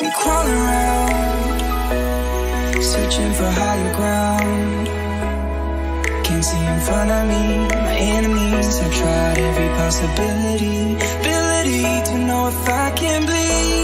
We crawl around, searching for higher ground. Can't see in front of me, my enemies. I've tried every possibility, ability to know if I can bleed.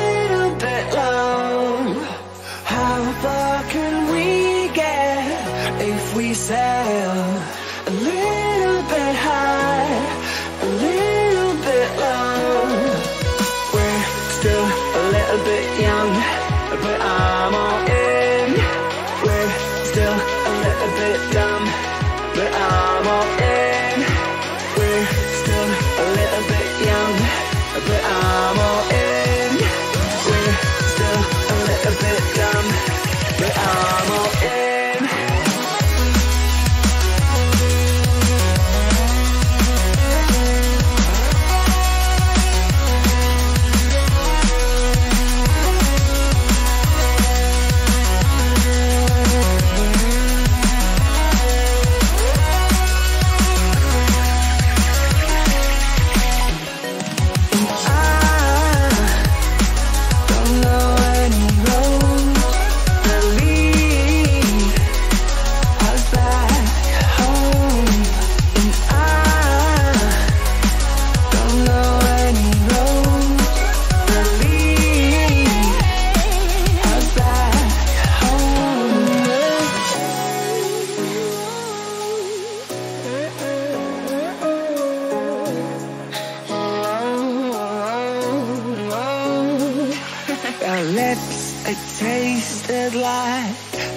but I'm all in. We're still a little bit dumb,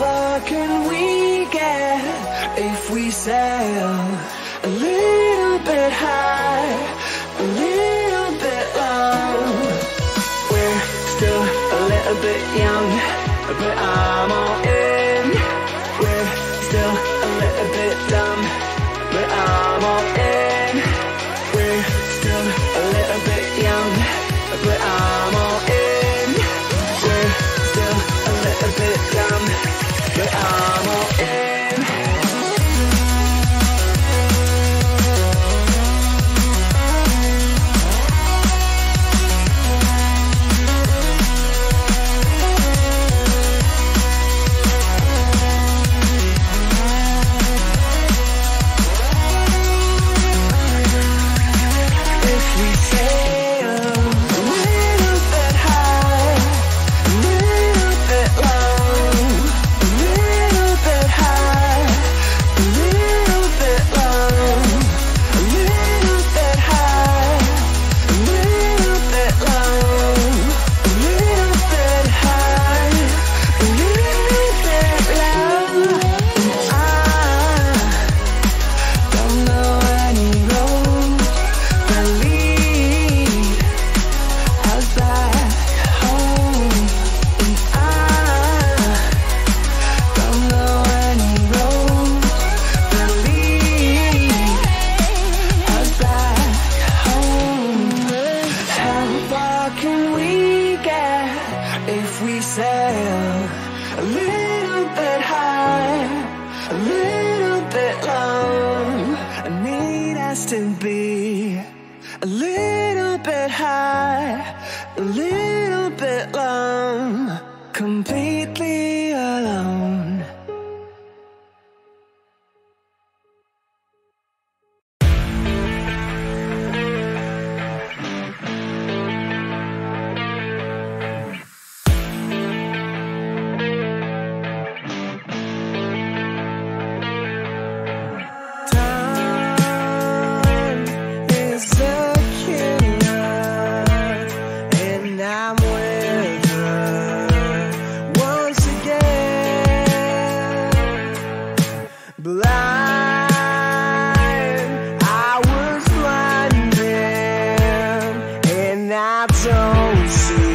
Far can we get if we sail a little bit high, a little bit low? We're still a little bit young, but I'm all a little bit long. Complete. ocean